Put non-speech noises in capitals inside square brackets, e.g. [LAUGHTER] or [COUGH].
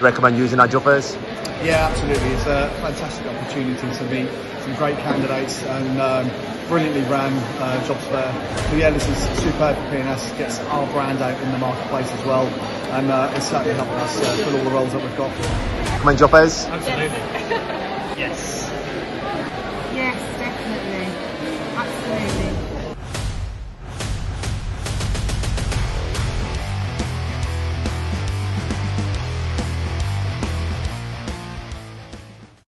recommend using our jobs fair? Yeah, absolutely. It's a fantastic opportunity to meet some great candidates and um, brilliantly ran uh, jobs fair. So yeah, this is superb for PNS, Gets our brand out in the marketplace as well, and uh, it's certainly helping us uh, fill all the roles that we've got. Recommend jobs fair? Absolutely. yes. [LAUGHS] Yes, definitely.